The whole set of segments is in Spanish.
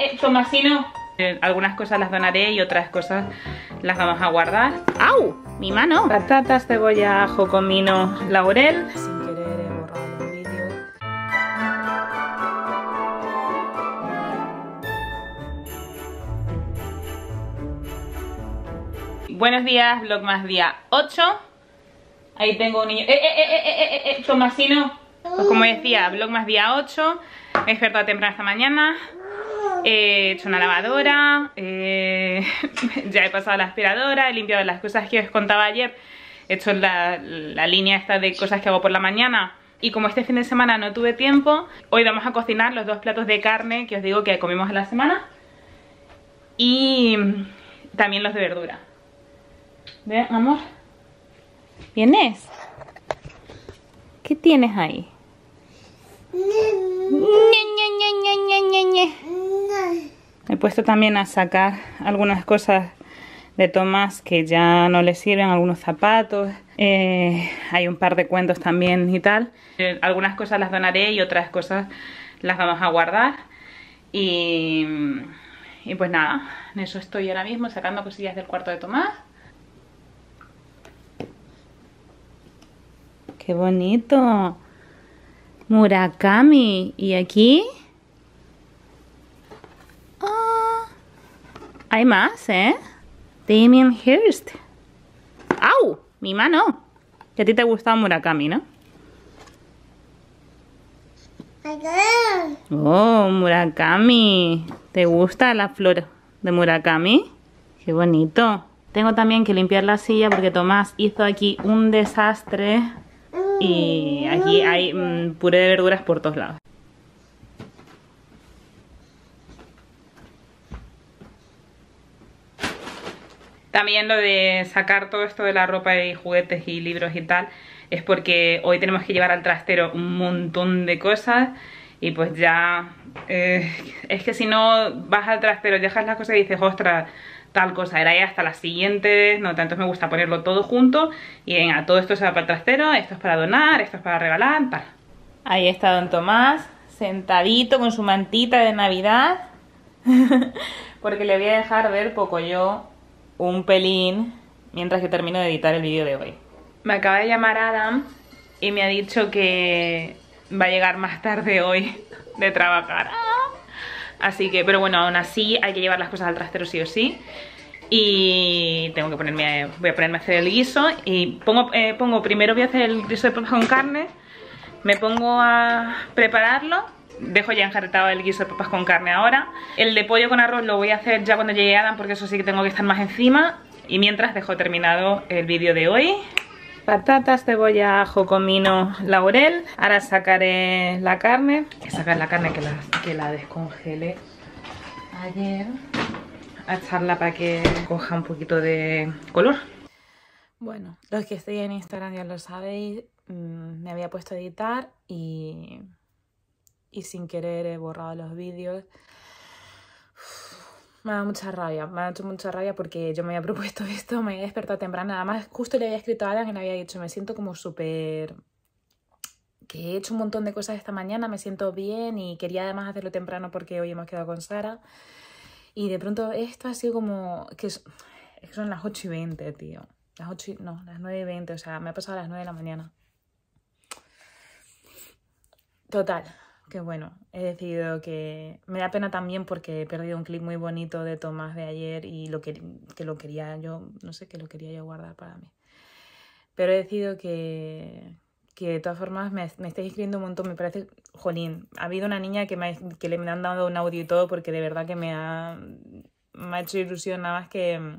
eh, Tomasino. Eh, algunas cosas las donaré y otras cosas las vamos a guardar. ¡Au! Mi mano. Patatas, cebolla, ajo, comino, laurel. Sin querer he borrado el vídeo. Buenos días, vlog más día 8. Ahí tengo un niño. ¡Eh, eh, eh, eh, eh, eh, eh Tomasino! Pues como decía, vlog más día 8. Me he despertado temprano esta mañana. He hecho una lavadora. eh, ya he pasado la aspiradora. He limpiado las cosas que os contaba ayer. He hecho la, la línea esta de cosas que hago por la mañana. Y como este fin de semana no tuve tiempo, hoy vamos a cocinar los dos platos de carne que os digo que comimos en la semana. Y también los de verdura. ¿Ve, amor? ¿Vienes? ¿Qué tienes ahí? Puesto también a sacar algunas cosas de Tomás que ya no le sirven, algunos zapatos. Eh, hay un par de cuentos también y tal. Eh, algunas cosas las donaré y otras cosas las vamos a guardar. Y, y pues nada, en eso estoy ahora mismo sacando cosillas del cuarto de Tomás. ¡Qué bonito! Murakami. ¿Y aquí? Hay más, ¿eh? Damien Hirst. ¡Au! Mi mano. Que a ti te gusta Murakami, ¿no? Oh, Murakami. ¿Te gusta la flor de Murakami? Qué bonito. Tengo también que limpiar la silla porque Tomás hizo aquí un desastre y aquí hay mm, puré de verduras por todos lados. También lo de sacar todo esto de la ropa y juguetes y libros y tal es porque hoy tenemos que llevar al trastero un montón de cosas y pues ya eh, es que si no vas al trastero dejas las cosas y dices, ostras, tal cosa, era ya hasta las siguientes, no, tanto me gusta ponerlo todo junto y venga, todo esto se va para el trastero, esto es para donar, esto es para regalar, tal. Ahí está don Tomás, sentadito con su mantita de Navidad, porque le voy a dejar ver poco yo un pelín mientras que termino de editar el vídeo de hoy. Me acaba de llamar Adam y me ha dicho que va a llegar más tarde hoy de trabajar. Así que, pero bueno, aún así hay que llevar las cosas al trastero sí o sí. Y tengo que ponerme, voy a ponerme a hacer el guiso y pongo, eh, pongo primero voy a hacer el guiso de con carne, me pongo a prepararlo, dejo ya enjarretado el guiso de papas con carne ahora. El de pollo con arroz lo voy a hacer ya cuando llegue Adam porque eso sí que tengo que estar más encima. Y mientras dejo terminado el vídeo de hoy. Patatas, cebolla, ajo, comino, laurel. Ahora sacaré la carne. Sacar la carne que la, que la descongelé ayer. A echarla para que coja un poquito de color. Bueno, los que estéis en Instagram ya lo sabéis. mm, Me había puesto a editar y, y sin querer he borrado los vídeos. Me dado mucha rabia, me ha hecho mucha rabia porque yo me había propuesto esto, me había despertado temprano, además justo le había escrito a Adam que le había dicho, me siento como súper... que he hecho un montón de cosas esta mañana, me siento bien y quería además hacerlo temprano porque hoy hemos quedado con Sara. Y de pronto esto ha sido como... que son las 8 y 20, tío. Las 8 y... no, las 9 y 20, o sea, me ha pasado a las 9 de la mañana. Total, que bueno, he decidido que me da pena también porque he perdido un clip muy bonito de Tomás de ayer y lo que, que lo quería yo, no sé, que lo quería yo guardar para mí. Pero he decidido que, que de todas formas me, me estáis escribiendo un montón, me parece, jolín, ha habido una niña que me, que le me han dado un audio y todo porque de verdad que me ha, me ha hecho ilusión nada más que,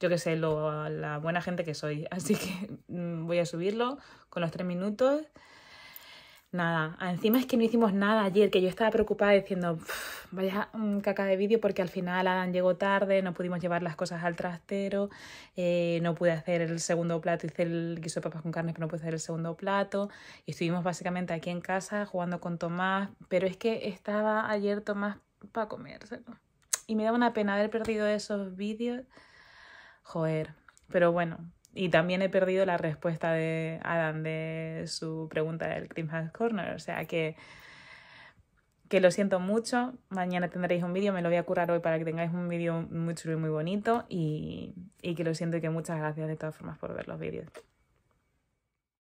yo que sé, lo, la buena gente que soy. Así que mm, voy a subirlo con los tres minutos. Nada, encima es que no hicimos nada ayer, que yo estaba preocupada diciendo, "Uf, vaya un caca de vídeo porque al final Adam llegó tarde, no pudimos llevar las cosas al trastero, eh, no pude hacer el segundo plato, hice el guiso de papas con carne, pero no pude hacer el segundo plato, y estuvimos básicamente aquí en casa jugando con Tomás, pero es que estaba ayer Tomás para comérselo. Y me da una pena haber perdido esos vídeos, joder, pero bueno, y también he perdido la respuesta de Adam de su pregunta del House Corner. O sea que, que lo siento mucho, mañana tendréis un vídeo, me lo voy a curar hoy para que tengáis un vídeo muy chulo y muy bonito y, y que lo siento y que muchas gracias de todas formas por ver los vídeos.